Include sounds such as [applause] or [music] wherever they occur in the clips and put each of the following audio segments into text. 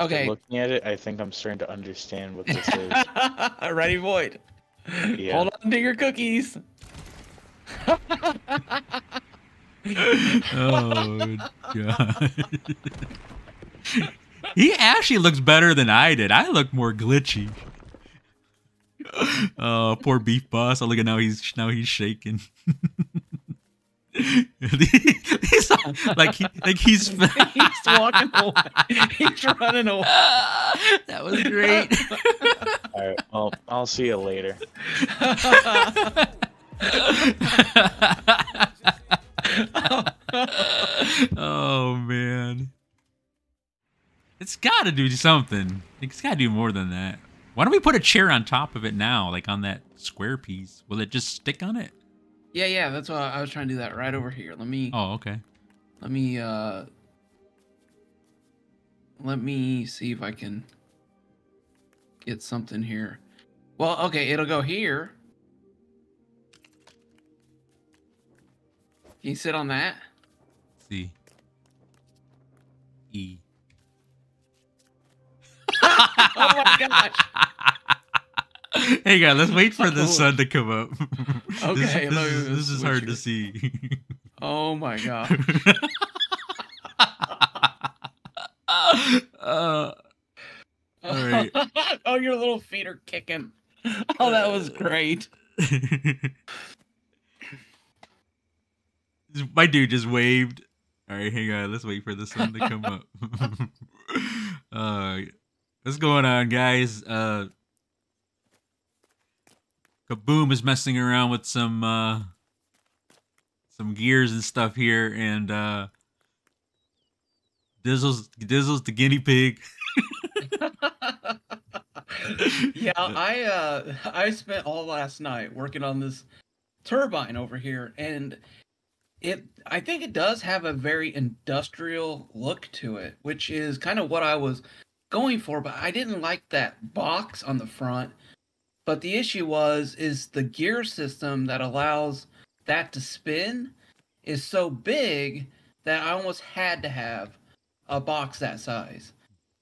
Okay. Looking at it, I think I'm starting to understand what this is. [laughs] Ready, void. Yeah. Hold on to your cookies. [laughs] oh god. [laughs] he actually looks better than I did. I look more glitchy. Oh, poor beef boss. Oh, look at now he's now he's shaking. He's like he, like he's [laughs] He's walking away. He's running away. that was great. [laughs] All right. Well, I'll see you later. [laughs] oh man. It's got to do something. It's got to do more than that. Why don't we put a chair on top of it now, like on that square piece? Will it just stick on it? Yeah, yeah, that's why I was trying to do that right over here. Let me Oh, okay. let me uh let me see if I can get something here. Well, okay, it'll go here. Can you sit on that? see. E. [laughs] Oh my gosh. [laughs] [laughs] hey guys, let's wait for the sun to come up. Okay, this, [laughs] this, [laughs] is, this is hard to see. Oh my god. uh, oh, your little feet are kicking. Oh, that was great. My dude just waved. All right, hang on. Let's wait for the sun to come up. uh, what's going on, guys? Uh, Kaboom is messing around with some uh, some gears and stuff here, and uh, Dizzle's Dizzle's the guinea pig. [laughs] yeah, I uh I spent all last night working on this turbine over here and it I think it does have a very industrial look to it, which is kind of what I was going for, but I didn't like that box on the front. But the issue was is the gear system that allows that to spin is so big that I almost had to have a box that size.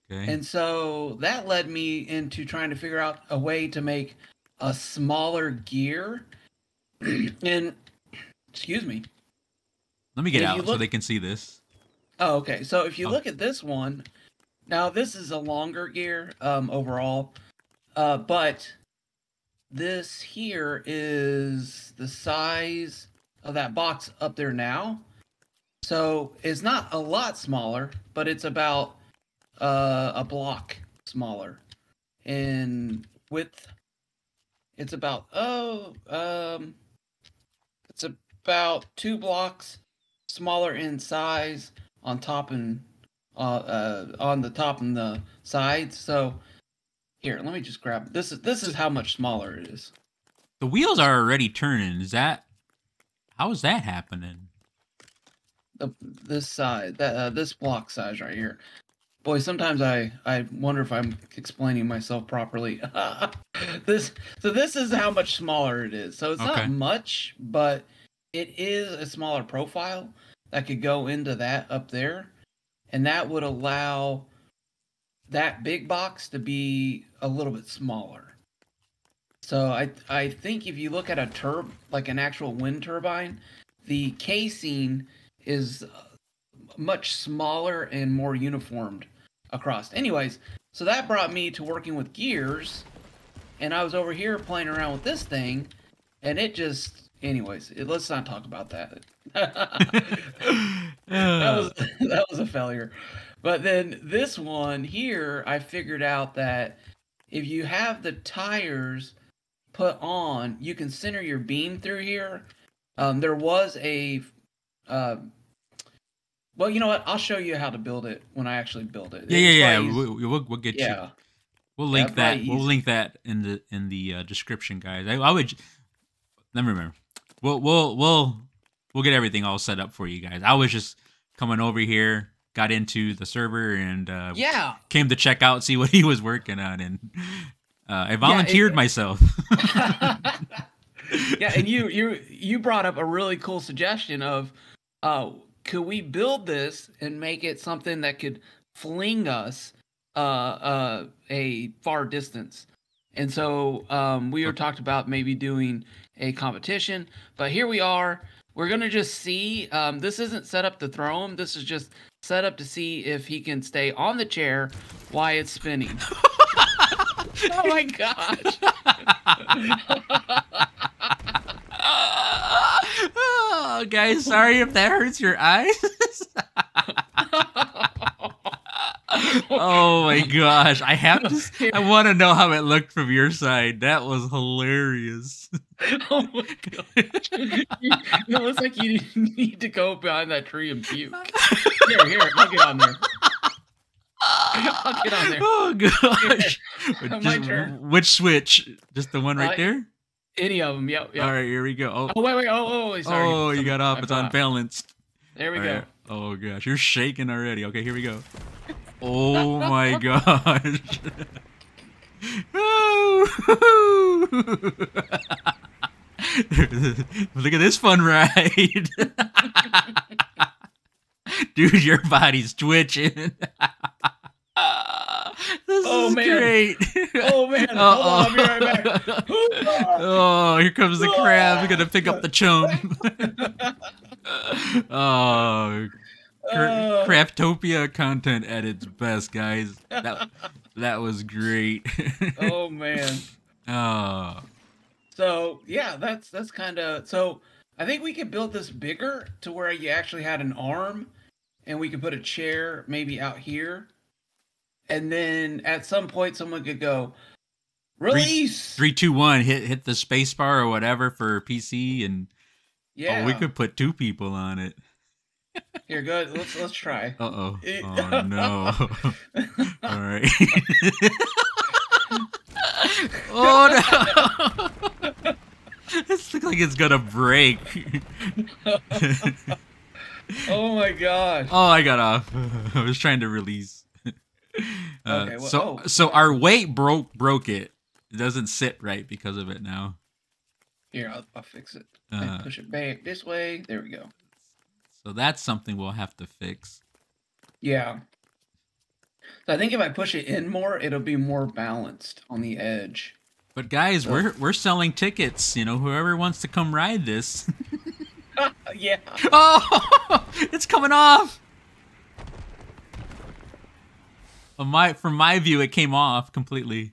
Okay. And so that led me into trying to figure out a way to make a smaller gear. [clears throat] and excuse me. Let me get if out you so they can see this. Oh, okay. So if you Oh. look at this one, now this is a longer gear um, overall, uh, but this here is the size of that box up there now. So it's not a lot smaller, but it's about uh, a block smaller in width. It's about oh um, it's about two blocks smaller in size on top and uh, uh on the top and the sides. So here, let me just grab this. Is this is how much smaller it is. The wheels are already turning. Is that how is that happening? The this side that uh, this block size right here. Boy, sometimes I I wonder if I'm explaining myself properly. [laughs] this so this is how much smaller it is. So it's Okay. not much, but it is a smaller profile that could go into that up there, and that would allow that big box to be a little bit smaller. So I I think if you look at a turb like an actual wind turbine, the casing is uh, much smaller and more uniformed across. Anyways, so that brought me to working with gears, and I was over here playing around with this thing, and it just. Anyways, it, let's not talk about that. [laughs] that was [laughs] that was a failure. But then this one here, I figured out that if you have the tires put on, you can center your beam through here. Um, there was a, uh, well, you know what? I'll show you how to build it when I actually build it. yeah, It's yeah, yeah. We'll, we'll, we'll get you. We'll link Yeah, that. We'll link that in the in the uh, description, guys. I, I would. Let me remember. We'll we'll we'll we'll get everything all set up for you guys. I was just coming over here, got into the server, and uh, Yeah. came to check out, see what he was working on, and uh, I volunteered myself. [laughs] [laughs] yeah, and you you you brought up a really cool suggestion of, uh, could we build this and make it something that could fling us uh, uh, a far distance. And so um, we were talked about maybe doing a competition, but here we are. We're gonna just see. Um, this isn't set up to throw him. This is just set up to see if he can stay on the chair while it's spinning. [laughs] oh my gosh! [laughs] oh, guys, sorry if that hurts your eyes. [laughs] oh my gosh, I have to. I want to know how it looked from your side. That was hilarious. oh my gosh! [laughs] it looks like you need to go behind that tree and puke. Here, here, I'll get on there. I'll get on there. Oh gosh. [laughs] My turn. Which switch? Just the one right Uh, there? Any of them? Yep. yep. All right, here we go. Oh, Oh wait, wait. Oh, oh, wait, sorry. oh you got off. I It's unbalanced. There we All go. right. Oh gosh, you're shaking already. Okay, here we go. Oh [laughs] my gosh. [laughs] Look at this fun ride. [laughs] Dude, your body's twitching. this Oh, is man. great. Oh man! Hold on, I'll be right back. oh, here comes the crab. We're gonna pick up the chum. oh, Cra- Uh, Craftopia content at its best, guys. That [laughs] that was great. [laughs] oh man! oh, So yeah, that's that's kind of so. I think we could build this bigger to where you actually had an arm, and we could put a chair maybe out here, and then at some point someone could go release. three, two, one. Hit hit the space bar or whatever for PC, and yeah, oh, we could put two people on it. Here, go. Let's let's try. [laughs] Uh oh. [laughs] Oh no. [laughs] All right. oh no. this looks like it's gonna break. oh my gosh! Oh, I got off. I was trying to release. Uh, Okay, well- so oh. so our weight broke broke it. It doesn't sit right because of it now. Here, I'll, I'll fix it. Uh, push it back this way. There we go. So that's something we'll have to fix. Yeah. So I think if I push it in more, it'll be more balanced on the edge. But guys, So- we're we're selling tickets. You know, whoever wants to come ride this. [laughs] yeah. oh, [laughs] it's coming off. From my from my view, it came off completely.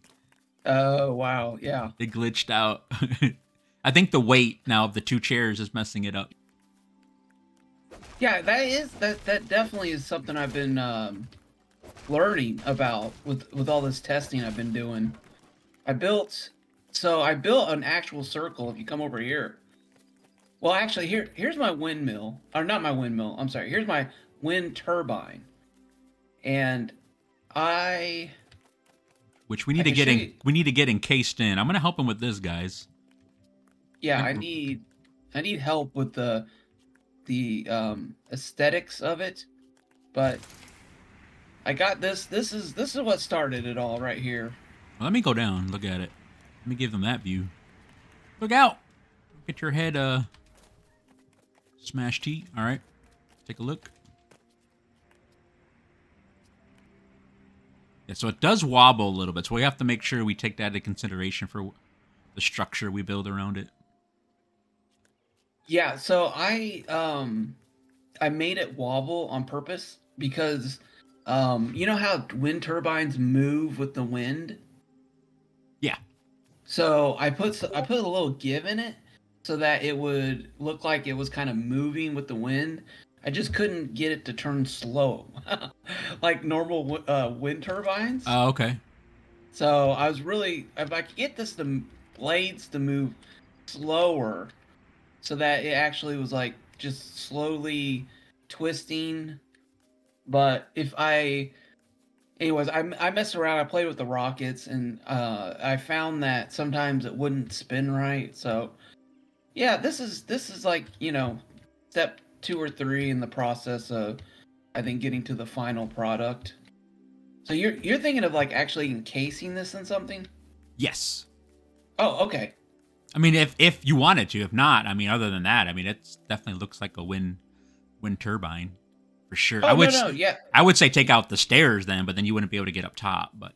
Oh wow. Yeah. It glitched out. [laughs] I think the weight now of the two chairs is messing it up. Yeah. That is that. That definitely is something I've been um, learning about with with all this testing I've been doing. I built. So I built an actual circle. If you come over here. Well, actually, here here's my windmill, or not my windmill. I'm sorry. Here's my wind turbine, and I Which we need I to get in. you- We need to get encased in. I'm gonna help him with this, guys. yeah i need i need help with the the um aesthetics of it but i got this this is this is what started it all right here let me go down. Look at it. Let me give them that view. Look out! Get your head, uh, smashed T. All right, take a look. Yeah, so it does wobble a little bit, so we have to make sure we take that into consideration for the structure we build around it. Yeah so i um i made it wobble on purpose because um you know how wind turbines move with the wind Yeah. so i put I put a little give in it so that it would look like it was kind of moving with the wind i just couldn't get it to turn slow [laughs] like normal uh, wind turbines Oh, okay. so i was really if i could get this the blades to move slower so that it actually was like just slowly twisting. But if i anyways i, I messed around. I played with the rockets and uh, i found that sometimes it wouldn't spin right. So yeah this is this is like you know step two or three in the process of i think getting to the final product. So you're you're thinking of like actually encasing this in something? Yes. oh okay I mean, if if you wanted to, if not, I mean, other than that, I mean, it definitely looks like a wind wind turbine, for sure. Oh I would no, no, yeah. I would say take out the stairs then, but then you wouldn't be able to get up top. But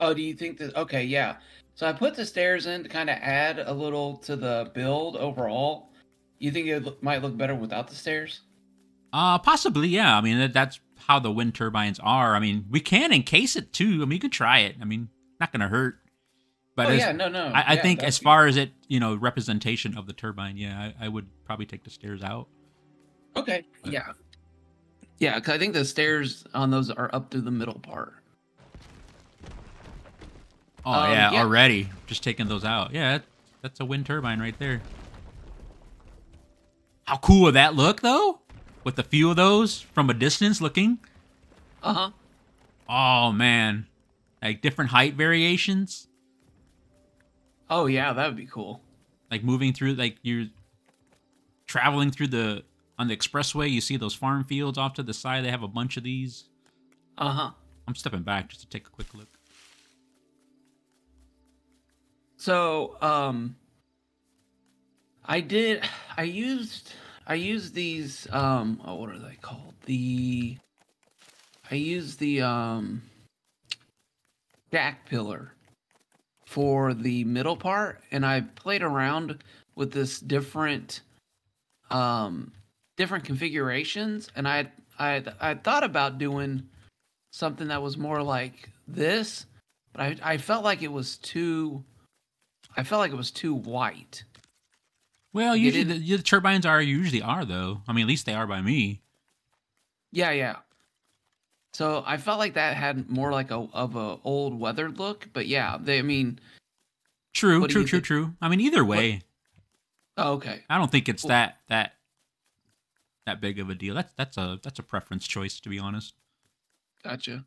Oh, do you think that? Okay, yeah. So I put the stairs in to kind of add a little to the build overall. You think it look- might look better without the stairs? uh, possibly, yeah. I mean, that, that's how the wind turbines are. I mean, we can encase it too. I mean, you could try it. I mean, not gonna hurt. But oh as- yeah, no, no. I, I yeah, think as far as it, you know, representation of the turbine, yeah, I, I would probably take the stairs out. Okay, yeah, yeah. Because I think the stairs on those are up to the middle part. Oh Um, yeah, yeah. already just taking those out. Yeah, that's a wind turbine right there. How cool would that look though? With a few of those from a distance looking. Uh huh. Oh man, like different height variations, Oh yeah, that would be cool. like moving through, like you're traveling through the on the expressway. You see those farm fields off to the side. They have a bunch of these. Uh huh. I'm stepping back just to take a quick look. So, um, I did. I used. I used these. Um. Oh, what are they called? The. I used the um. Jack pillar for the middle part, and I played around with this different, um, different configurations, and I I I thought about doing something that was more like this, but I I felt like it was too. I felt like it was too white. Well, usually the, the turbines are usually are though. I mean, at least they are by me. Yeah, yeah. So I felt like that had more like a of a old weathered look, but yeah, they. I mean, True, true, true, think? true. I mean, either way, oh, okay, I don't think it's Well- that that that big of a deal. That's that's a that's a preference choice, to be honest. gotcha.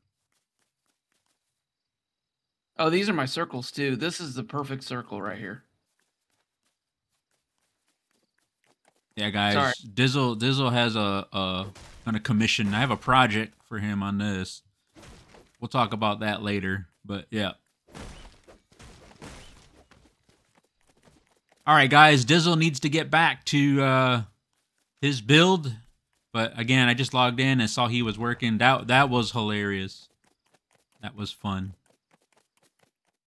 Oh, these are my circles too. This is the perfect circle right here. Yeah, guys. Sorry. Dizzle Dizzle has a a on a commission. I have a project for him on this. We'll talk about that later. But yeah. All right, guys. Dizzle needs to get back to uh, his build. But again, I just logged in and saw he was working. That that was hilarious. That was fun.